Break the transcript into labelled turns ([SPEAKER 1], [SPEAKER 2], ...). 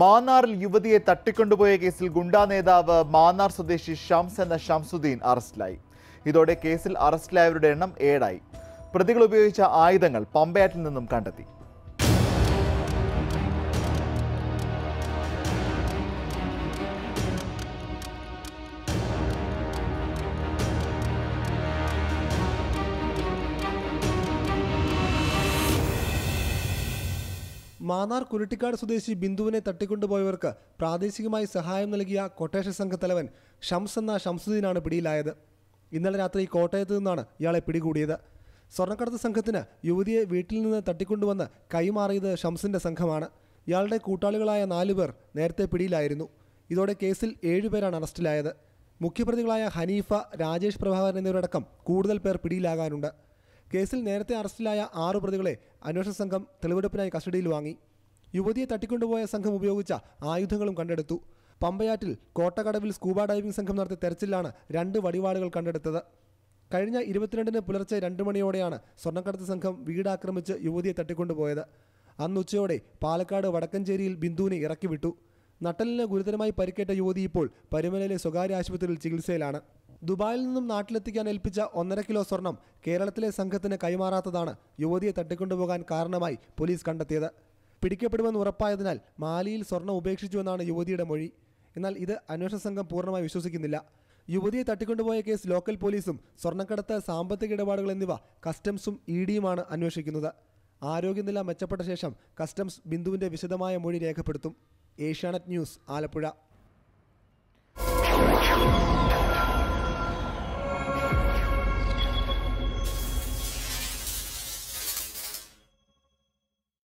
[SPEAKER 1] മാന്നാറിൽ യുവതിയെ തട്ടിക്കൊണ്ടുപോയ കേസിൽ ഗുണ്ടാ നേതാവ് മാന്നാർ സ്വദേശി ഷംസ് എന്ന ഷംസുദ്ദീൻ അറസ്റ്റിലായി. ഇതോടെ കേസിൽ അറസ്റ്റിലായവരുടെ എണ്ണം ഏഴായി. പ്രതികൾ ഉപയോഗിച്ച ആയുധങ്ങൾ പമ്പയാറ്റിൽ നിന്നും കണ്ടെത്തി.
[SPEAKER 2] മാന്നാർ കുരുട്ടിക്കാട് സ്വദേശി ബിന്ദുവിനെ തട്ടിക്കൊണ്ടുപോയവർക്ക് പ്രാദേശികമായി സഹായം നൽകിയ കൊട്ടേഷൻ സംഘത്തലവൻ ഷംസ് എന്ന ഷംസുദ്ദീനാണ് പിടിയിലായത്. ഇന്നലെ രാത്രി കോട്ടയത്ത് നിന്നാണ് ഇയാളെ പിടികൂടിയത്. സ്വർണക്കടത്ത് സംഘത്തിന് യുവതിയെ വീട്ടിൽ നിന്ന് തട്ടിക്കൊണ്ടുവന്ന് കൈമാറിയത് ഷംസിന്റെ സംഘമാണ്. ഇയാളുടെ കൂട്ടാളികളായ നാലുപേർ നേരത്തെ പിടിയിലായിരുന്നു. ഇതോടെ കേസിൽ ഏഴുപേരാണ് അറസ്റ്റിലായത്. മുഖ്യപ്രതികളായ ഹനീഫ രാജേഷ് പ്രഭാകരൻ എന്നിവരടക്കം കൂടുതൽ പേർ പിടിയിലാകാനുണ്ട്. കേസിൽ നേരത്തെ അറസ്റ്റിലായ ആറു പ്രതികളെ അന്വേഷണ സംഘം തെളിവെടുപ്പിനായി കസ്റ്റഡിയിൽ വാങ്ങി. യുവതിയെ തട്ടിക്കൊണ്ടുപോയ സംഘം ഉപയോഗിച്ച ആയുധങ്ങളും കണ്ടെടുത്തു. പമ്പയാറ്റിൽ കോട്ടകടവിൽ സ്കൂബ ഡൈവിംഗ് സംഘം നടത്തിയ തെരച്ചിലാണ് രണ്ട് വടിവാളുകൾ കണ്ടെടുത്തത്. കഴിഞ്ഞ ഇരുപത്തിരണ്ടിന് പുലർച്ചെ രണ്ട് മണിയോടെയാണ് സ്വർണക്കടത്ത് സംഘം വീടാക്രമിച്ച് യുവതിയെ തട്ടിക്കൊണ്ടുപോയത്. അന്ന് ഉച്ചയോടെ പാലക്കാട് വടക്കഞ്ചേരിയിൽ ബിന്ദുവിനെ ഇറക്കിവിട്ടു. നട്ടലിന് ഗുരുതരമായി പരിക്കേറ്റ യുവതി ഇപ്പോൾ പരുമലയിലെ സ്വകാര്യ ആശുപത്രിയിൽ ചികിത്സയിലാണ്. ദുബായിൽ നിന്നും നാട്ടിലെത്തിക്കാൻ ഏൽപ്പിച്ച ഒന്നര കിലോ സ്വർണം കേരളത്തിലെ സംഘത്തിന് കൈമാറാത്തതാണ് യുവതിയെ തട്ടിക്കൊണ്ടുപോകാൻ കാരണമായി പോലീസ് കണ്ടെത്തിയത്. പിടിക്കപ്പെടുമെന്ന് ഉറപ്പായതിനാൽ മാലിയിൽ സ്വർണം ഉപേക്ഷിച്ചുവെന്നാണ് യുവതിയുടെ മൊഴി. എന്നാൽ ഇത് അന്വേഷണ സംഘം പൂർണമായി വിശ്വസിക്കുന്നില്ല. യുവതിയെ തട്ടിക്കൊണ്ടുപോയ കേസ് ലോക്കൽ പോലീസും സ്വർണക്കടത്ത് സാമ്പത്തിക ഇടപാടുകൾ എന്നിവ കസ്റ്റംസും ഇ ഡിയുമാണ് അന്വേഷിക്കുന്നത്. ആരോഗ്യനില മെച്ചപ്പെട്ട ശേഷം കസ്റ്റംസ് ബിന്ദുവിന്റെ വിശദമായ മൊഴി രേഖപ്പെടുത്തും. ഏഷ്യാനെറ്റ് ന്യൂസ് ആലപ്പുഴ.